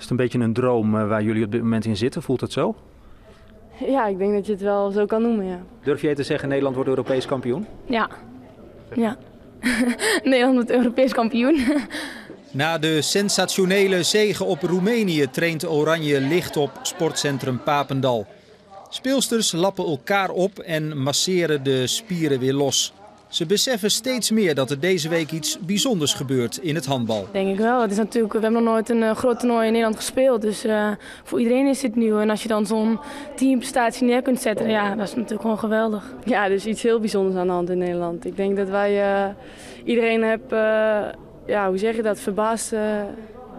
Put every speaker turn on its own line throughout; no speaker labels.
Is het een beetje een droom eh, waar jullie op dit moment in zitten? Voelt het zo?
Ja, ik denk dat je het wel zo kan noemen, ja.
Durf jij te zeggen Nederland wordt Europees kampioen?
Ja. Ja. Nederland wordt Europees kampioen.
Na de sensationele zege op Roemenië traint Oranje licht op sportcentrum Papendal. Speelsters lappen elkaar op en masseren de spieren weer los. Ze beseffen steeds meer dat er deze week iets bijzonders gebeurt in het handbal.
Denk ik wel. Het is natuurlijk, we hebben nog nooit een uh, groot toernooi in Nederland gespeeld. Dus uh, voor iedereen is dit nieuw. En als je dan zo'n teamprestatie neer kunt zetten, ja, dat is natuurlijk gewoon geweldig.
Ja, dus iets heel bijzonders aan de hand in Nederland. Ik denk dat wij uh, iedereen heb, ja, hoe zeg je dat, verbaasd,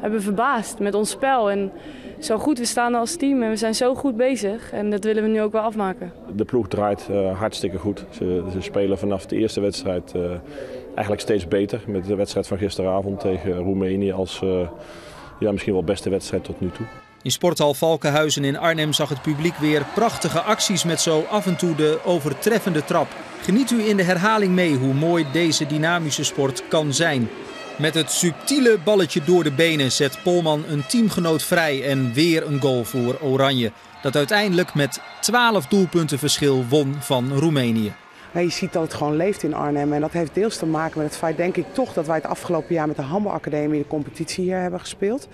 hebben verbaasd met ons spel. En, zo goed we staan als team en we zijn zo goed bezig. En dat willen we nu ook wel afmaken.
De ploeg draait uh, hartstikke goed. Ze, ze, spelen vanaf de eerste wedstrijd uh, eigenlijk steeds beter. Met de wedstrijd van gisteravond tegen Roemenië als uh, ja, misschien wel beste wedstrijd tot nu toe.
In sporthal Valkenhuizen in Arnhem zag het publiek weer prachtige acties met zo af en toe de overtreffende trap. Geniet u in de herhaling mee hoe mooi deze dynamische sport kan zijn. Met het subtiele balletje door de benen zet Polman een teamgenoot vrij en weer een goal voor Oranje. Dat uiteindelijk met 12 doelpunten verschil won van Roemenië.
Maar je ziet dat het gewoon leeft in Arnhem. En dat heeft deels te maken met het feit, denk ik toch, dat wij het afgelopen jaar met de Handbalacademie de competitie hier hebben gespeeld.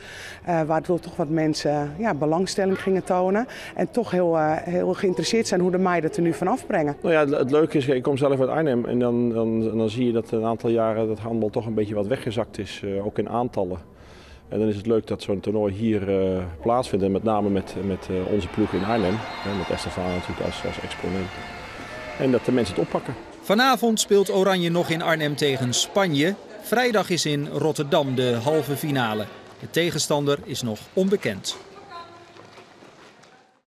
Uh, waardoor toch wat mensen ja, belangstelling gingen tonen. En toch heel, uh, heel geïnteresseerd zijn hoe de meiden het er nu van afbrengen.
Nou ja, het leuke is, ik kom zelf uit Arnhem. En dan, dan, dan zie je dat een aantal jaren dat handbal toch een beetje wat weggezakt is. Uh, ook in aantallen. En dan is het leuk dat zo'n toernooi hier plaatsvindt. En met name met, met onze ploeg in Arnhem. Met Estefan natuurlijk als, als exponent. En dat de mensen het oppakken.
Vanavond speelt Oranje nog in Arnhem tegen Spanje. Vrijdag is in Rotterdam de halve finale. De tegenstander is nog onbekend.